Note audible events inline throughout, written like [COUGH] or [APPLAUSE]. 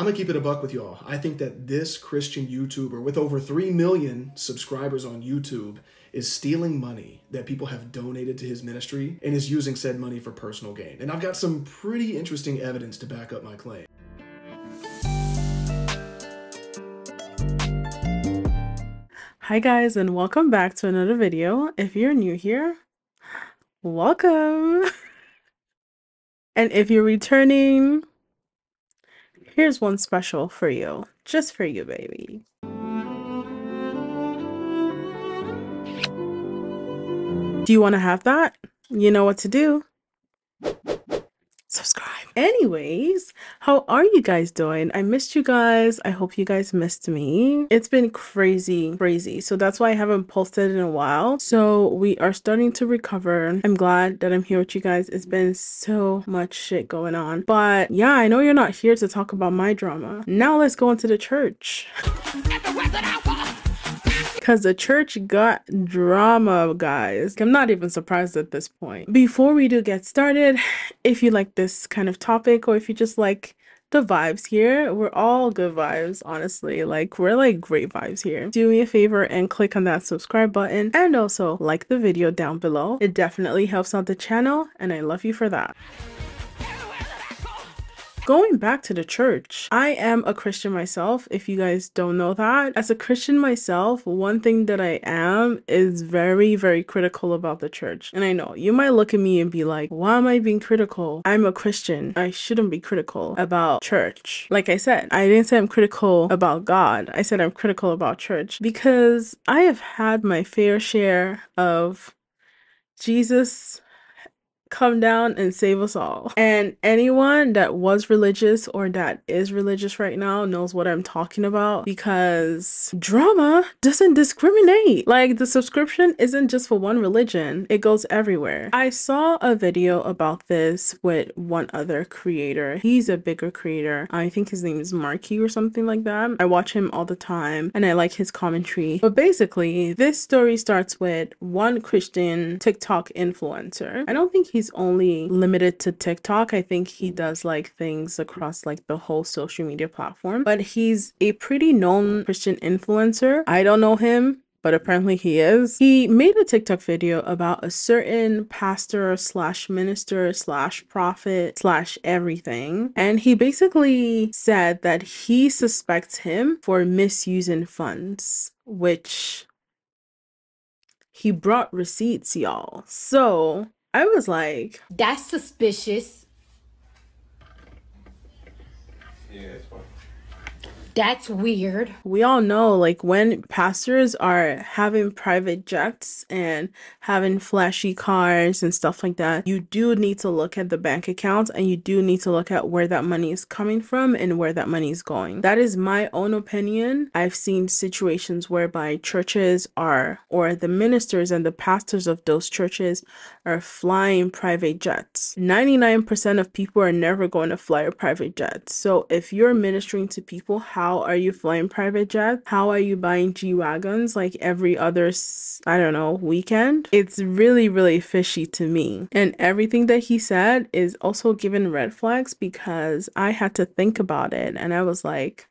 I'm gonna keep it a buck with y'all. I think that this Christian YouTuber with over 3 million subscribers on YouTube is stealing money that people have donated to his ministry and is using said money for personal gain. And I've got some pretty interesting evidence to back up my claim. Hi guys and welcome back to another video. If you're new here, welcome. [LAUGHS] and if you're returning, here's one special for you. Just for you, baby. Do you want to have that? You know what to do. Subscribe. Anyways, how are you guys doing? I missed you guys. I hope you guys missed me. It's been crazy, crazy. So that's why I haven't posted in a while. So we are starting to recover. I'm glad that I'm here with you guys. It's been so much shit going on. But yeah, I know you're not here to talk about my drama. Now let's go into the church. Because the church got drama, guys. I'm not even surprised at this point. Before we do get started, if you like this kind of topic or if you just like the vibes here, we're all good vibes, honestly. Like, we're like great vibes here. Do me a favor and click on that subscribe button and also like the video down below. It definitely helps out the channel and I love you for that. Going back to the church, I am a Christian myself, if you guys don't know that. As a Christian myself, one thing that I am is very, very critical about the church. And I know you might look at me and be like, why am I being critical? I'm a Christian. I shouldn't be critical about church. Like I said, I didn't say I'm critical about God. I said I'm critical about church because I have had my fair share of Jesus come down and save us all. And anyone that was religious or that is religious right now knows what I'm talking about because drama doesn't discriminate. Like the subscription isn't just for one religion, it goes everywhere. I saw a video about this with one other creator. He's a bigger creator. I think his name is Marky or something like that. I watch him all the time and I like his commentary. But basically, this story starts with one Christian TikTok influencer. I don't think he he's only limited to TikTok. I think he does like things across like the whole social media platform, but he's a pretty known Christian influencer. I don't know him but apparently he is. He made a TikTok video about a certain pastor slash minister slash prophet slash everything. And he basically said that he suspects him for misusing funds, which he brought receipts, y'all. So I was like, That's suspicious. Yeah, it's fine. That's weird. we all know like when pastors are having private jets and having flashy cars and stuff like that, you do need to look at the bank accounts and you do need to look at where that money is coming from and where that money is going. That is my own opinion. I've seen situations whereby churches are, or the ministers and the pastors of those churches are flying private jets. 99% of people are never going to fly a private jet. So if you're ministering to people, how are you flying private jets? How are you buying G Wagons like every other, I don't know, weekend? It's really, really fishy to me. And everything that he said is also given red flags because I had to think about it and I was like,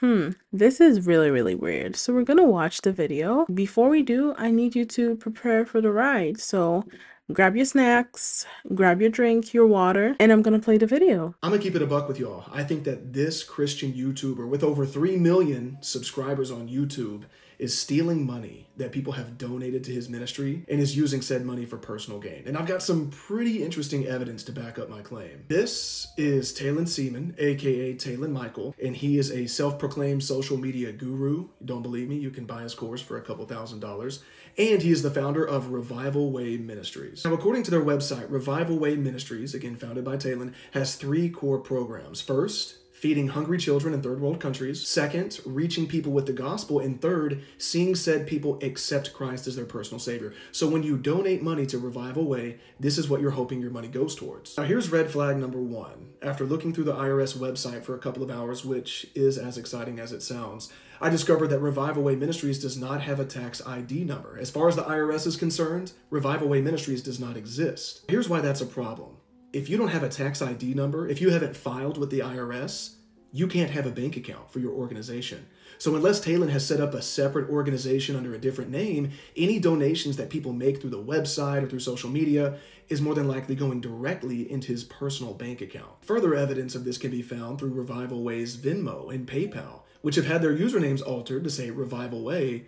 Hmm, this is really, really weird. So we're gonna watch the video. Before we do, I need you to prepare for the ride. So grab your snacks, grab your drink, your water, and I'm gonna play the video. I'm gonna keep it a buck with y'all. I think that this Christian YouTuber with over 3 million subscribers on YouTube is stealing money that people have donated to his ministry and is using said money for personal gain. And I've got some pretty interesting evidence to back up my claim. This is Talon Seaman, aka Talon Michael, and he is a self proclaimed social media guru. Don't believe me? You can buy his course for a couple thousand dollars. And he is the founder of Revival Way Ministries. Now, according to their website, Revival Way Ministries, again founded by Talon, has three core programs. First, feeding hungry children in third world countries. Second, reaching people with the gospel. And third, seeing said people accept Christ as their personal savior. So when you donate money to Revival Way, this is what you're hoping your money goes towards. Now, here's red flag number one. After looking through the IRS website for a couple of hours, which is as exciting as it sounds, I discovered that Revival Way Ministries does not have a tax ID number. As far as the IRS is concerned, Revival Way Ministries does not exist. Here's why that's a problem. If you don't have a tax ID number, if you haven't filed with the IRS, you can't have a bank account for your organization. So unless Talon has set up a separate organization under a different name, any donations that people make through the website or through social media is more than likely going directly into his personal bank account. Further evidence of this can be found through Revival Way's Venmo and PayPal, which have had their usernames altered to say Revival Way,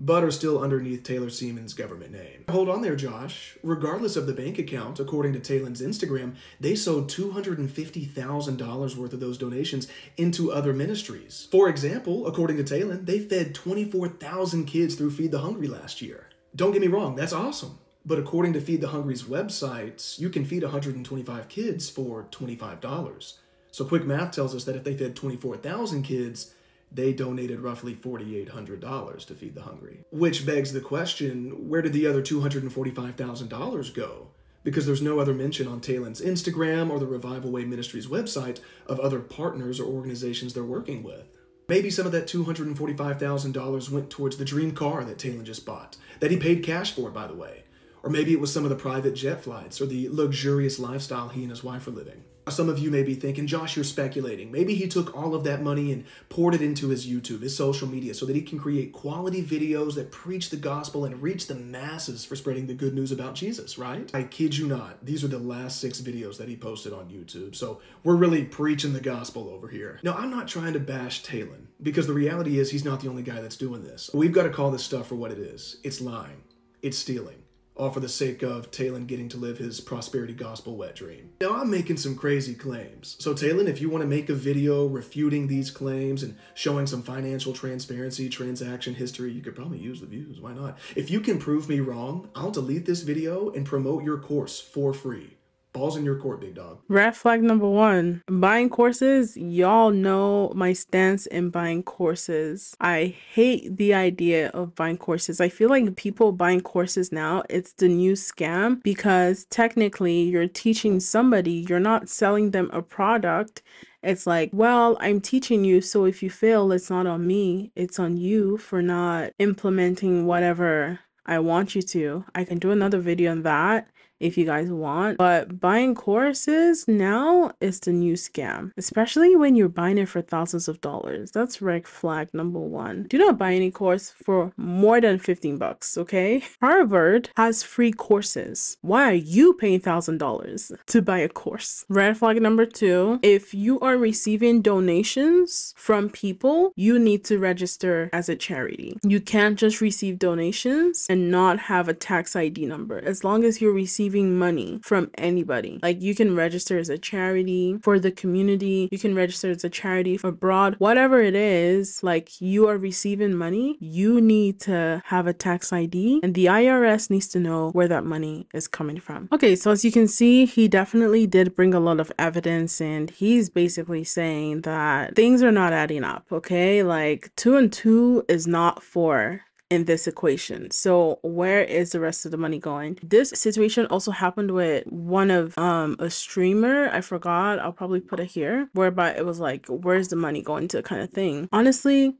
but are still underneath Talon Seaman's government name. Hold on there, Josh. Regardless of the bank account, according to Talon's Instagram, they sowed $250,000 worth of those donations into other ministries. For example, according to Talon, they fed 24,000 kids through Feed the Hungry last year. Don't get me wrong, that's awesome. But according to Feed the Hungry's website, you can feed 125 kids for $25. So quick math tells us that if they fed 24,000 kids, they donated roughly $4,800 to feed the hungry. Which begs the question where did the other $245,000 go? Because there's no other mention on Talon's Instagram or the Revival Way Ministries website of other partners or organizations they're working with. Maybe some of that $245,000 went towards the dream car that Talon just bought, that he paid cash for, by the way. Or maybe it was some of the private jet flights or the luxurious lifestyle he and his wife are living. Some of you may be thinking, Josh, you're speculating. Maybe he took all of that money and poured it into his YouTube, his social media, so that he can create quality videos that preach the gospel and reach the masses for spreading the good news about Jesus, right? I kid you not. These are the last six videos that he posted on YouTube. So we're really preaching the gospel over here. Now, I'm not trying to bash Talon because the reality is he's not the only guy that's doing this. We've got to call this stuff for what it is it's lying, it's stealing all for the sake of Talon getting to live his prosperity gospel wet dream. Now, I'm making some crazy claims. So, Talon, if you want to make a video refuting these claims and showing some financial transparency, transaction history, you could probably use the views. Why not? If you can prove me wrong, I'll delete this video and promote your course for free. Balls in your court, big dog. Red flag number one buying courses. Y'all know my stance in buying courses. I hate the idea of buying courses. I feel like people buying courses now, it's the new scam because technically you're teaching somebody, you're not selling them a product. It's like, well, I'm teaching you, so if you fail, it's not on me, it's on you for not implementing whatever I want you to. I can do another video on that if you guys want. But buying courses now is the new scam, especially when you're buying it for thousands of dollars. That's red flag number one. Do not buy any course for more than 15 bucks, okay? Harvard has free courses. Why are you paying $1,000 to buy a course? Red flag number two, if you are receiving donations from people, you need to register as a charity. You can't just receive donations and not have a tax ID number. As long as you're receiving receiving money from anybody. Like you can register as a charity for the community, you can register as a charity abroad, whatever it is, like you are receiving money, you need to have a tax ID and the IRS needs to know where that money is coming from. Okay, so as you can see, he definitely did bring a lot of evidence and he's basically saying that things are not adding up, okay? Like two and two is not four in this equation. So where is the rest of the money going? This situation also happened with one of um a streamer. I forgot. I'll probably put it here. Whereby it was like, where's the money going to kind of thing. Honestly,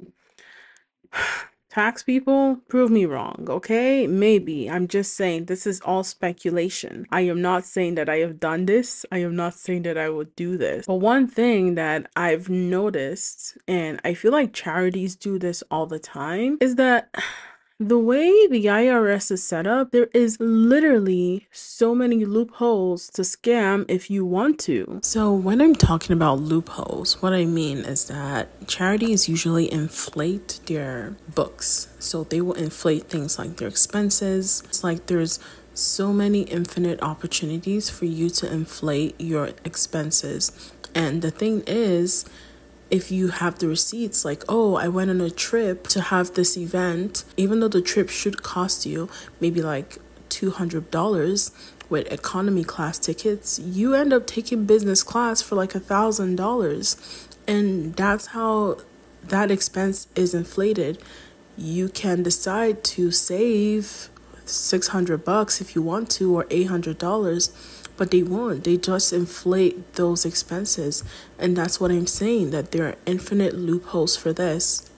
tax people prove me wrong okay? Maybe. I'm just saying this is all speculation. I am not saying that i have done this. I am not saying that i would do this. But one thing that i've noticed and i feel like charities do this all the time is that [SIGHS] the way the IRS is set up, there is literally so many loopholes to scam if you want to. So, when I'm talking about loopholes, what I mean is that charities usually inflate their books. So, they will inflate things like their expenses. It's like there's so many infinite opportunities for you to inflate your expenses. And the thing is, if you have the receipts like oh i went on a trip to have this event even though the trip should cost you maybe like $200 with economy class tickets you end up taking business class for like a thousand dollars. And that's how that expense is inflated. You can decide to save 600 bucks if you want to or $800 but they won't. They just inflate those expenses. And that's what I'm saying that there are infinite loopholes for this.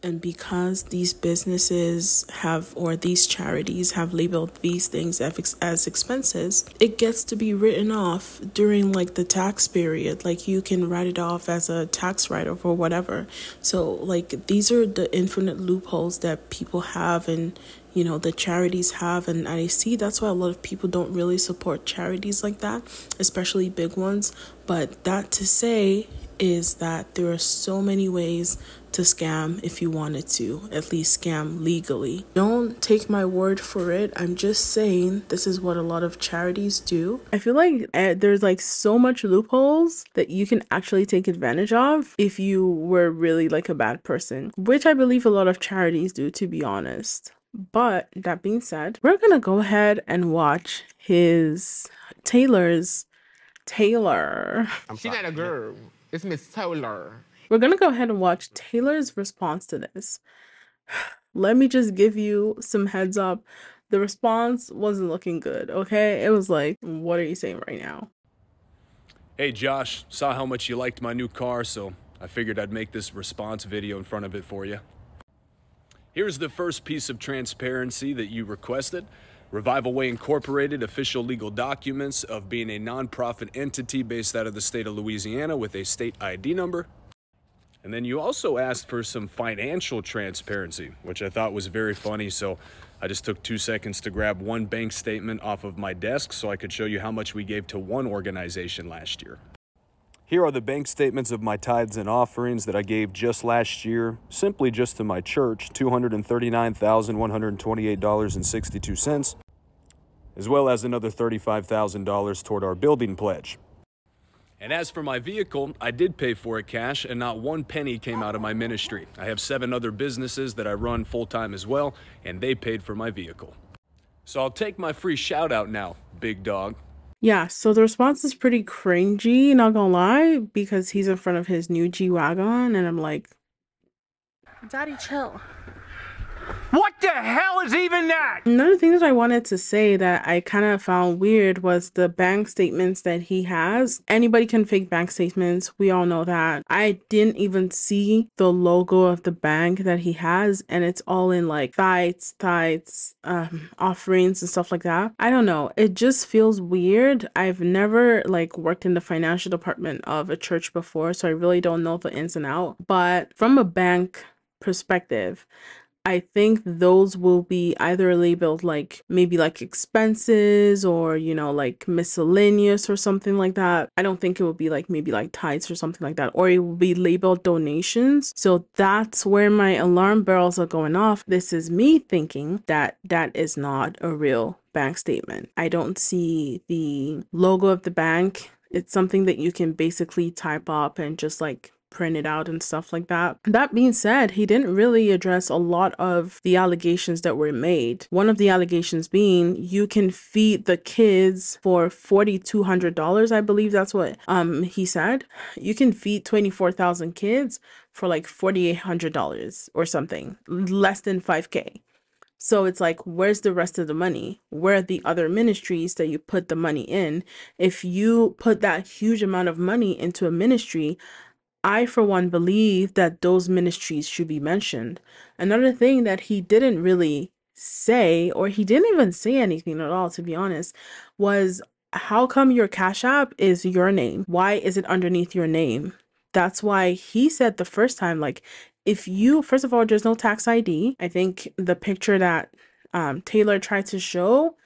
And because these businesses have, or these charities have labeled these things as expenses, it gets to be written off during like the tax period. Like you can write it off as a tax write off or whatever. So, like, these are the infinite loopholes that people have and you know the charities have and i see that's why a lot of people don't really support charities like that especially big ones but that to say is that there are so many ways to scam if you wanted to, at least scam legally. Don't take my word for it. I'm just saying this is what a lot of charities do. I feel like uh, there's like so much loopholes that you can actually take advantage of if you were really like a bad person, which I believe a lot of charities do, to be honest. But that being said, we're gonna go ahead and watch his Taylor's Taylor. She's not a girl. It's Miss Taylor. We're gonna go ahead and watch Taylor's response to this. [SIGHS] Let me just give you some heads up. The response wasn't looking good, okay? It was like, what are you saying right now? Hey Josh, saw how much you liked my new car, so I figured I'd make this response video in front of it for you. Here's the first piece of transparency that you requested. Revival Way Incorporated official legal documents of being a nonprofit entity based out of the state of Louisiana with a state ID number, and then you also asked for some financial transparency, which I thought was very funny. So I just took two seconds to grab one bank statement off of my desk so I could show you how much we gave to one organization last year. Here are the bank statements of my tithes and offerings that I gave just last year, simply just to my church $239,128.62, as well as another $35,000 toward our building pledge. And as for my vehicle, I did pay for it cash, and not one penny came out of my ministry. I have seven other businesses that I run full time as well, and they paid for my vehicle. So I'll take my free shout out now, big dog. Yeah, so the response is pretty cringy, not gonna lie, because he's in front of his new G Wagon, and I'm like, Daddy, chill. What the hell is even that? Another thing that I wanted to say that I kind of found weird was the bank statements that he has. Anybody can fake bank statements. We all know that. I didn't even see the logo of the bank that he has, and it's all in like tithes, tithes, um, offerings, and stuff like that. I don't know. It just feels weird. I've never like worked in the financial department of a church before, so I really don't know the ins and out. But from a bank perspective, I think those will be either labeled like maybe like expenses or, you know, like miscellaneous or something like that. I don't think it would be like maybe like tithes or something like that, or it will be labeled donations. So that's where my alarm bells are going off. This is me thinking that that is not a real bank statement. I don't see the logo of the bank. It's something that you can basically type up and just like printed out and stuff like that. That being said, he didn't really address a lot of the allegations that were made. One of the allegations being you can feed the kids for $4,200. I believe that's what um he said. You can feed 24,000 kids for like $4,800 or something, less than 5K. So it's like, where's the rest of the money? Where are the other ministries that you put the money in? If you put that huge amount of money into a ministry, I, for one, believe that those ministries should be mentioned. Another thing that he didn't really say, or he didn't even say anything at all, to be honest, was how come your Cash App is your name? Why is it underneath your name? That's why he said the first time, like, if you, first of all, there's no tax ID. I think the picture that um, Taylor tried to show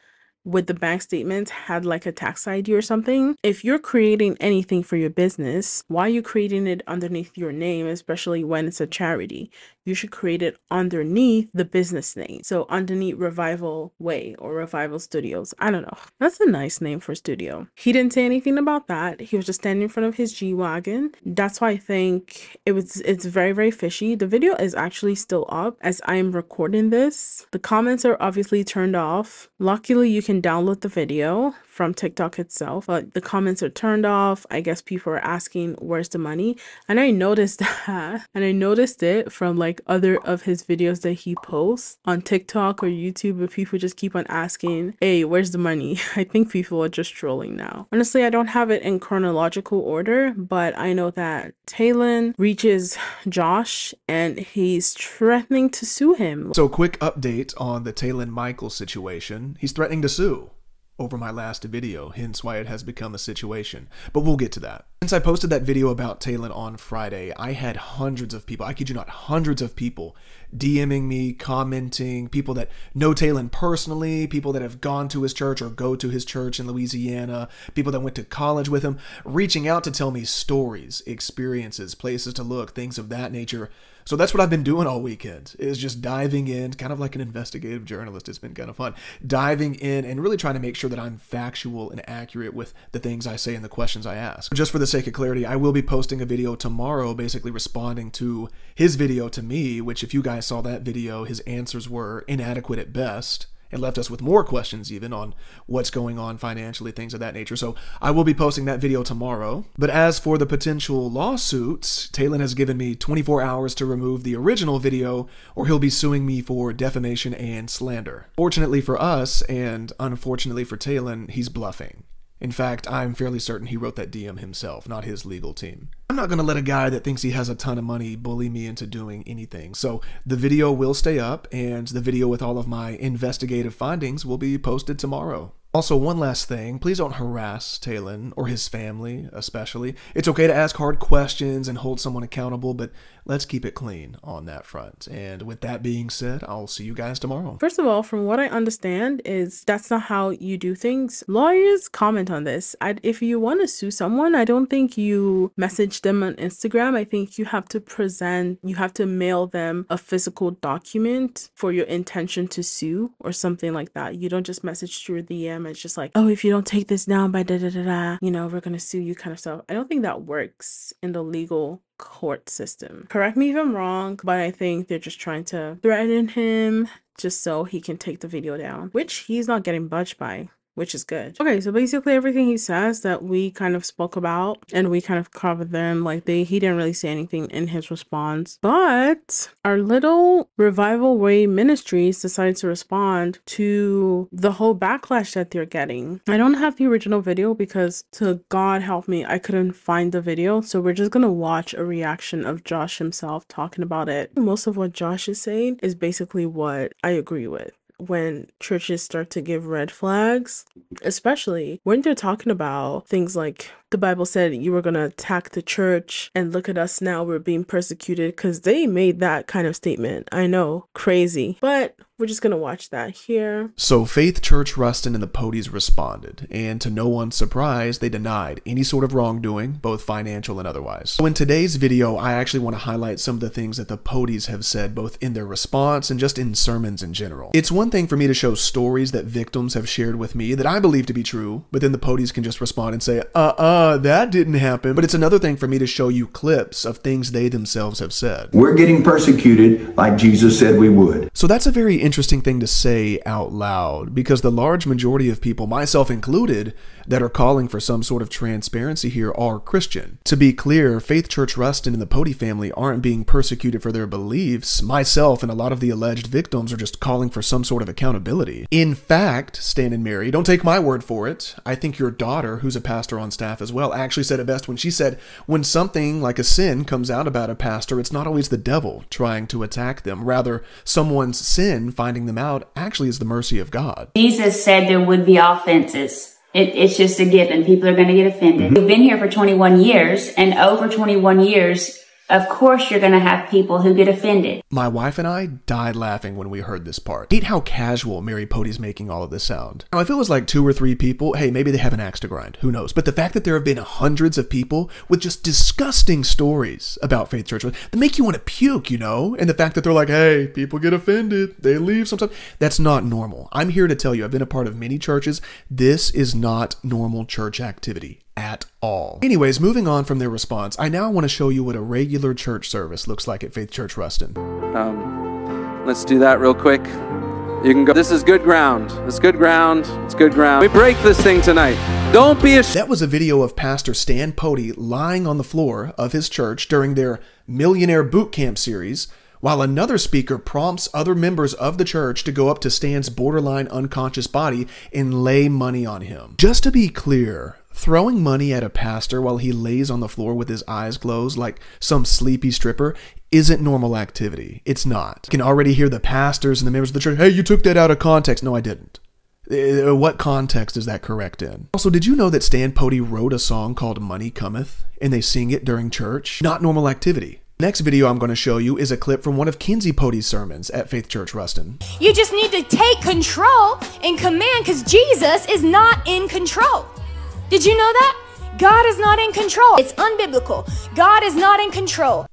with the bank statements had like a tax ID or something. If you're creating anything for your business, why are you creating it underneath your name, especially when it's a charity? You should create it underneath the business name. So underneath Revival Way or Revival Studios. I don't know. That's a nice name for studio. He didn't say anything about that. He was just standing in front of his G Wagon. That's why I think it was it's very, very fishy. The video is actually still up as I am recording this. The comments are obviously turned off. Luckily you can can download the video from TikTok itself, but the comments are turned off. I guess people are asking, where's the money? And I noticed [LAUGHS] that. And I noticed it from like other of his videos that he posts on TikTok or YouTube, but people just keep on asking, hey, where's the money? [LAUGHS] I think people are just trolling now. Honestly, I don't have it in chronological order, but I know that Talon reaches Josh and he's threatening to sue him. So, quick update on the Talon Michael situation. He's threatening to sue over my last video, hence why it has become a situation. But we'll get to that. Since I posted that video about Talon on Friday, I had hundreds of people, I kid you not, hundreds of people DMing me, commenting, people that know Talon personally, people that have gone to his church or go to his church in Louisiana, people that went to college with him, reaching out to tell me stories, experiences, places to look, things of that nature. So that's what I've been doing all weekend is just diving in, kind of like an investigative journalist. It's been kind of fun. Diving in and really trying to make sure that I'm factual and accurate with the things I say and the questions I ask. Just for the sake of clarity, I will be posting a video tomorrow basically responding to his video to me, which if you guys saw that video, his answers were inadequate at best and left us with more questions even on what's going on financially, things of that nature. So I will be posting that video tomorrow. But as for the potential lawsuits, Talon has given me 24 hours to remove the original video or he'll be suing me for defamation and slander. Fortunately for us, and unfortunately for Talon, he's bluffing. In fact, I'm fairly certain he wrote that DM himself, not his legal team. I'm not going to let a guy that thinks he has a ton of money bully me into doing anything. So the video will stay up, and the video with all of my investigative findings will be posted tomorrow. Also, one last thing please don't harass Talon or his family, especially. It's okay to ask hard questions and hold someone accountable, but let's keep it clean on that front. And with that being said, I'll see you guys tomorrow. First of all, from what I understand, is that's not how you do things. Lawyers comment on this. I, if you want to sue someone, I don't think you message them on Instagram. I think you have to present, you have to mail them a physical document for your intention to sue or something like that. You don't just message through DM. It's just like, oh, if you don't take this down by da da da da, you know, we're gonna sue you kind of stuff. I don't think that works in the legal court system. Correct me if I'm wrong, but I think they're just trying to threaten him just so he can take the video down, which he's not getting budged by which is good. Okay, so basically everything he says that we kind of spoke about and we kind of covered them like they he didn't really say anything in his response. But our little revival way ministries decided to respond to the whole backlash that they're getting. I don't have the original video because to God help me, I couldn't find the video. So we're just gonna watch a reaction of Josh himself talking about it. Most of what Josh is saying is basically what I agree with when churches start to give red flags, especially when they're talking about things like the Bible said you were going to attack the church and look at us now, we're being persecuted because they made that kind of statement. I know, crazy. But we're just gonna watch that here. So Faith Church Ruston and the Podies responded, and to no one's surprise, they denied any sort of wrongdoing, both financial and otherwise. So in today's video, I actually want to highlight some of the things that the Podies have said, both in their response and just in sermons in general. It's one thing for me to show stories that victims have shared with me that I believe to be true, but then the Podies can just respond and say, uh-uh, Uh, that didn't happen. But it's another thing for me to show you clips of things they themselves have said. We're getting persecuted like Jesus said we would. So that's a very interesting thing to say out loud because the large majority of people, myself included, that are calling for some sort of transparency here are Christian. To be clear, Faith Church Ruston and the Pody family aren't being persecuted for their beliefs. Myself and a lot of the alleged victims are just calling for some sort of accountability. In fact, Stan and Mary, don't take my word for it. I think your daughter, who's a pastor on staff as well, actually said it best when she said, when something like a sin comes out about a pastor, it's not always the devil trying to attack them. Rather, someone's sin finding them out actually is the mercy of God. Jesus said there would be offenses. It, it's just a given. People are going to get offended. We've been here for 21 years and over 21 years, of course you're going to have people who get offended. My wife and I died laughing when we heard this part. Hate how casual Mary Pody's making all of this sound. Now, if it was like two or three people, hey, maybe they have an axe to grind. Who knows? But the fact that there have been hundreds of people with just disgusting stories about Faith Church that make you want to puke, you know? And the fact that they're like, hey, people get offended, they leave sometimes, that's not normal. I'm here to tell you, I've been a part of many churches. This is not normal church activity at all. Anyways, moving on from their response, I now want to show you what a regular church service looks like at Faith Church Ruston. Um, let's do that real quick. You can go, this is good ground. It's good ground. It's good ground. We break this thing tonight. Don't be ashamed. That was a video of Pastor Stan Pody lying on the floor of his church during their Millionaire Boot Camp series, while another speaker prompts other members of the church to go up to Stan's borderline unconscious body and lay money on him. Just to be clear, Throwing money at a pastor while he lays on the floor with his eyes closed like some sleepy stripper isn't normal activity. It's not. You can already hear the pastors and the members of the church, hey, you took that out of context. No, I didn't. Uh, what context is that correct in? Also, did you know that Stan Pody wrote a song called Money Cometh and they sing it during church? Not normal activity. Next video I'm going to show you is a clip from one of Kinsey Pody's sermons at Faith Church Ruston. You just need to take control and command because Jesus is not in control. Did you know that? God is not in control. It's unbiblical. God is not in control.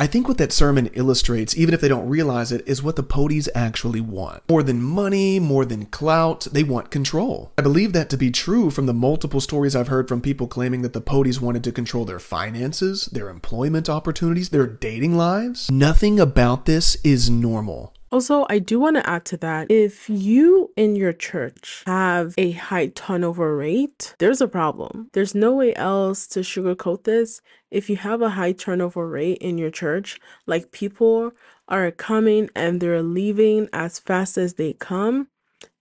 I think what that sermon illustrates, even if they don't realize it, is what the Podys actually want. More than money, more than clout, they want control. I believe that to be true from the multiple stories I've heard from people claiming that the Podys wanted to control their finances, their employment opportunities, their dating lives. Nothing about this is normal. Also, I do want to add to that if you in your church have a high turnover rate, there's a problem. There's no way else to sugarcoat this. If you have a high turnover rate in your church, like people are coming and they're leaving as fast as they come,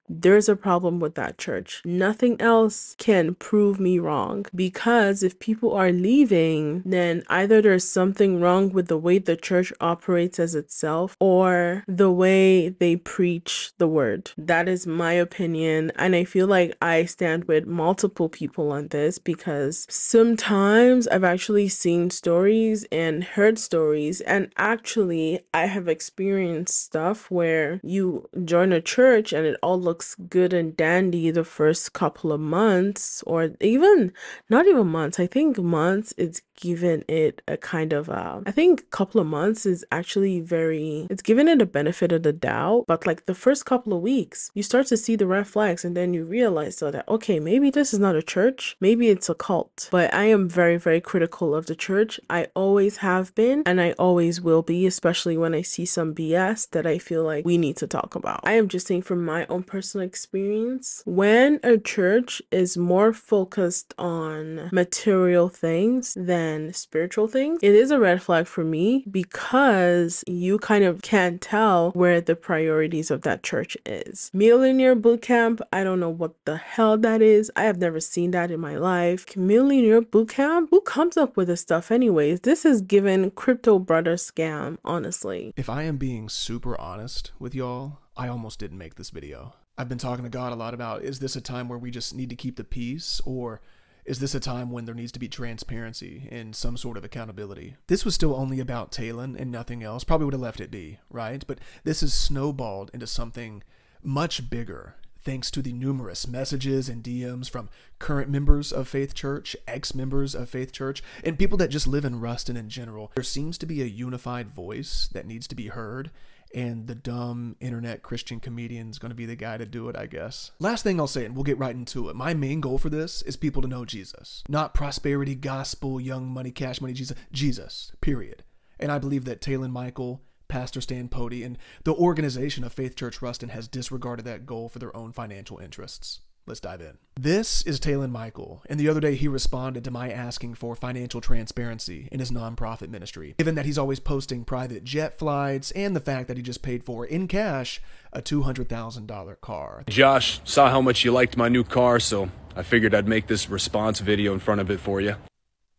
there's a problem with that church. Nothing else can prove me wrong because if people are leaving, then either there's something wrong with the way the church operates as itself or the way they preach the word. That is my opinion. And I feel like I stand with multiple people on this because sometimes I've actually seen stories and heard stories, and actually, I have experienced stuff where you join a church and it all looks looks good and dandy the first couple of months or even not even months i think months it's given it a kind of uh, I think couple of months is actually very it's given it a benefit of the doubt but like the first couple of weeks you start to see the red flags and then you realize so that okay maybe this is not a church maybe it's a cult. But I am very very critical of the church. I always have been and I always will be especially when I see some BS that I feel like we need to talk about. I am just saying from my own personal experience when a church is more focused on material things than spiritual things, it is a red flag for me because you kind of can't tell where the priorities of that church is. Millionaire boot camp, I don't know what the hell that is. I have never seen that in my life. Millionaire boot camp? Who comes up with this stuff anyways? This is given crypto brother scam, honestly. If I am being super honest with y'all, I almost didn't make this video. I've been talking to God a lot about is this a time where we just need to keep the peace or is this a time when there needs to be transparency and some sort of accountability? This was still only about Talon and nothing else. Probably would have left it be, right? But this has snowballed into something much bigger thanks to the numerous messages and DMs from current members of Faith Church, ex members of Faith Church, and people that just live in Ruston in general. There seems to be a unified voice that needs to be heard, and the dumb internet Christian comedian is going to be the guy to do it, I guess. Last thing I'll say, and we'll get right into it. My main goal for this is people to know Jesus, not prosperity, gospel, young money, cash money, Jesus. Jesus, period. And I believe that Talon Michael, Pastor Stan Pody, and the organization of Faith Church Ruston has disregarded that goal for their own financial interests. Let's dive in. This is Talon Michael, and the other day he responded to my asking for financial transparency in his nonprofit ministry, given that he's always posting private jet flights and the fact that he just paid for, in cash, a $200,000 car. Josh saw how much you liked my new car, so I figured I'd make this response video in front of it for you.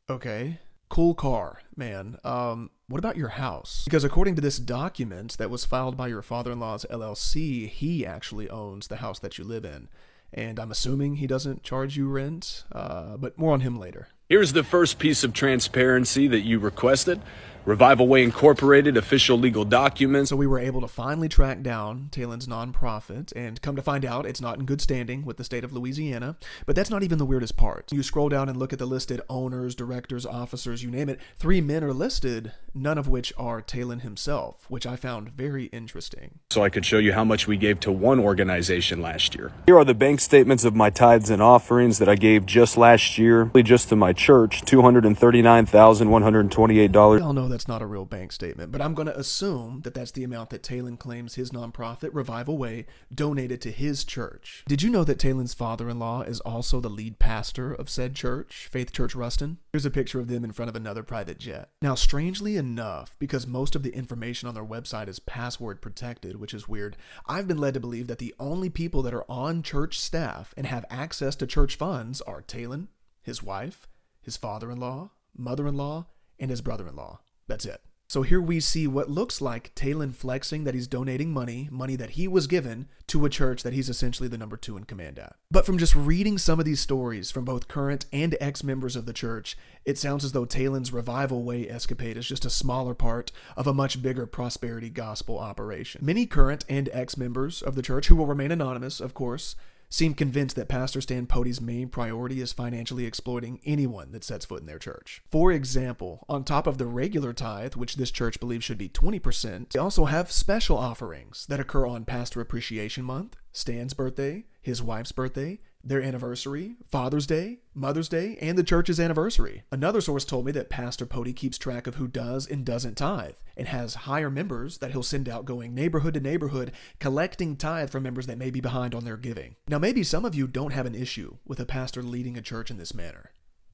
Okay. Cool car, man. Um, what about your house? Because according to this document that was filed by your father in law's LLC, he actually owns the house that you live in and I'm assuming he doesn't charge you rent, uh, but more on him later. Here's the first piece of transparency that you requested. Revival Way Incorporated official legal documents. So we were able to finally track down Talon's nonprofit and come to find out it's not in good standing with the state of Louisiana. But that's not even the weirdest part. You scroll down and look at the listed owners, directors, officers, you name it. Three men are listed, none of which are Talon himself, which I found very interesting. So I could show you how much we gave to one organization last year. Here are the bank statements of my tithes and offerings that I gave just last year, just to my church $239,128. We all know that's not a real bank statement, but I'm going to assume that that's the amount that Talon claims his nonprofit, Revival Way, donated to his church. Did you know that Talon's father in law is also the lead pastor of said church, Faith Church Ruston? Here's a picture of them in front of another private jet. Now, strangely enough, because most of the information on their website is password protected, which is weird, I've been led to believe that the only people that are on church staff and have access to church funds are Talon, his wife, his father in law, mother in law, and his brother in law. That's it. So here we see what looks like Talon flexing that he's donating money, money that he was given to a church that he's essentially the number two in command at. But from just reading some of these stories from both current and ex members of the church, it sounds as though Talon's revival way escapade is just a smaller part of a much bigger prosperity gospel operation. Many current and ex members of the church, who will remain anonymous, of course, seem convinced that Pastor Stan Pote's main priority is financially exploiting anyone that sets foot in their church. For example, on top of the regular tithe, which this church believes should be 20%, they also have special offerings that occur on Pastor Appreciation Month, Stan's birthday, his wife's birthday, their anniversary, Father's Day, Mother's Day, and the church's anniversary. Another source told me that Pastor Pote keeps track of who does and doesn't tithe and has higher members that he'll send out going neighborhood to neighborhood collecting tithe from members that may be behind on their giving. Now, maybe some of you don't have an issue with a pastor leading a church in this manner.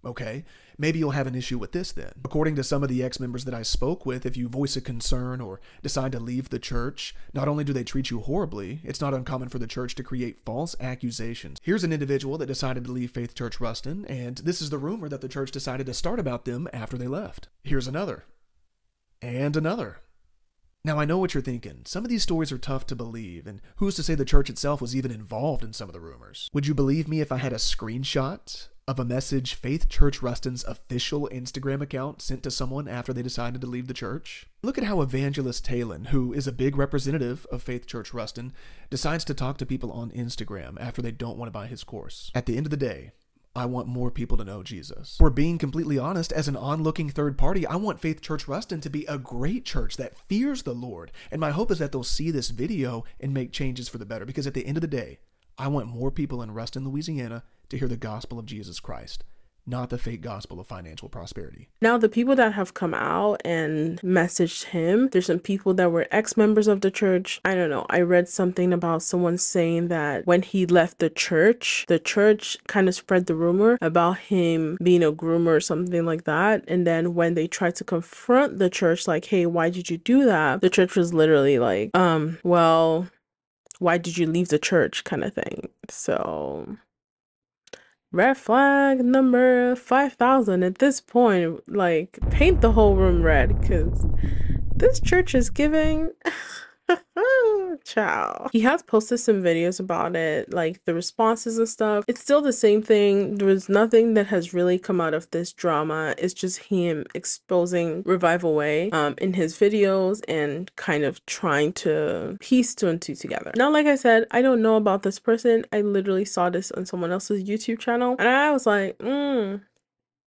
Okay, maybe you'll have an issue with this then. According to some of the ex members that I spoke with, if you voice a concern or decide to leave the church, not only do they treat you horribly, it's not uncommon for the church to create false accusations. Here's an individual that decided to leave Faith Church Ruston, and this is the rumor that the church decided to start about them after they left. Here's another. And another. Now, I know what you're thinking. Some of these stories are tough to believe, and who's to say the church itself was even involved in some of the rumors? Would you believe me if I had a screenshot of a message Faith Church Ruston's official Instagram account sent to someone after they decided to leave the church? Look at how Evangelist Talon, who is a big representative of Faith Church Ruston, decides to talk to people on Instagram after they don't want to buy his course. At the end of the day, I want more people to know Jesus. For being completely honest, as an onlooking third party, I want Faith Church Ruston to be a great church that fears the Lord. And my hope is that they'll see this video and make changes for the better. Because at the end of the day, I want more people in Ruston, Louisiana to hear the gospel of Jesus Christ not the fake gospel of financial prosperity. Now, the people that have come out and messaged him, there's some people that were ex members of the church. I don't know. I read something about someone saying that when he left the church, the church kind of spread the rumor about him being a groomer or something like that. And then when they tried to confront the church, like, hey, why did you do that? The church was literally like, um, well, why did you leave the church kind of thing. So red flag number 5000 at this point. Like paint the whole room red because this church is giving [LAUGHS] [LAUGHS] Ciao. He has posted some videos about it, like the responses and stuff. It's still the same thing. There's nothing that has really come out of this drama. It's just him exposing Revival Way um, in his videos and kind of trying to piece two and two together. Now, like I said, I don't know about this person. I literally saw this on someone else's YouTube channel and I was like, hmm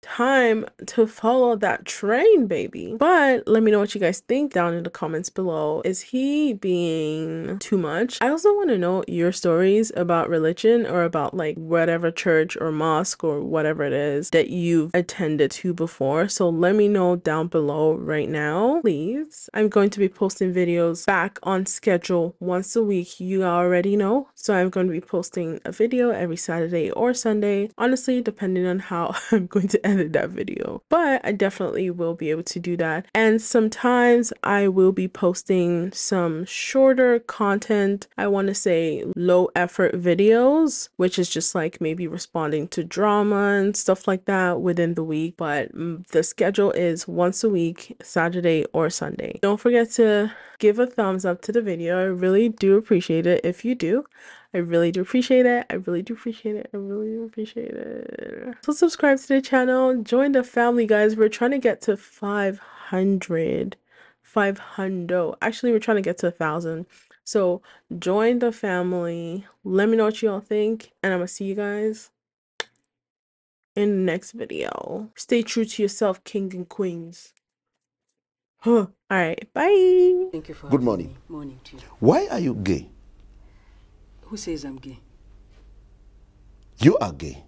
time to follow that train, baby. But let me know what you guys think down in the comments below. Is he being too much? I also want to know your stories about religion or about like whatever church or mosque or whatever it is that you've attended to before. So let me know down below right now, please. I'm going to be posting videos back on schedule once a week. You already know. So I'm going to be posting a video every Saturday or Sunday. Honestly, depending on how [LAUGHS] I'm going to edit [LAUGHS] that video. But I definitely will be able to do that. And sometimes I will be posting some shorter content. I want to say low effort videos, which is just like maybe responding to drama and stuff like that within the week. But the schedule is once a week, Saturday or Sunday. Don't forget to give a thumbs up to the video. I really do appreciate it if you do. I really do appreciate it. I really do appreciate it. I really do appreciate it. So subscribe to the channel. Join the family, guys. We're trying to get to 500. 500. Actually, we're trying to get to a thousand. So join the family. Let me know what you all think. And I'm going to see you guys in the next video. Stay true to yourself, king and queens. Huh. All right. Bye. Thank you for Good morning. Me. Morning to you. Why are you gay? Who says I'm gay? You are gay.